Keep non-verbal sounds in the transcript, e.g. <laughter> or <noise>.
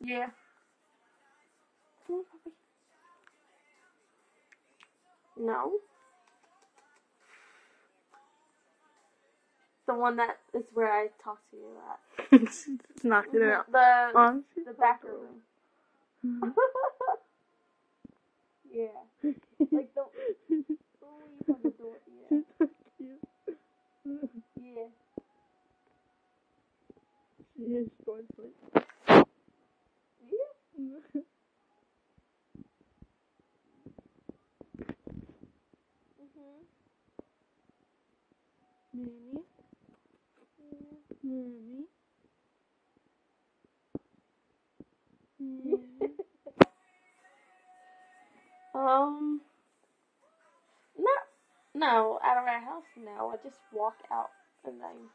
Yeah. Come on, puppy. No. The one that is where I talk to you at. <laughs> Just knocked it mm-hmm. out. The On. the back room. Mm-hmm. <laughs> yeah. <laughs> Like the you the door. Yeah. Yeah. She is going to sleep. Yeah. Mhm. Mommy. Mommy. um. No, no, out of our house. No, I just walk out and then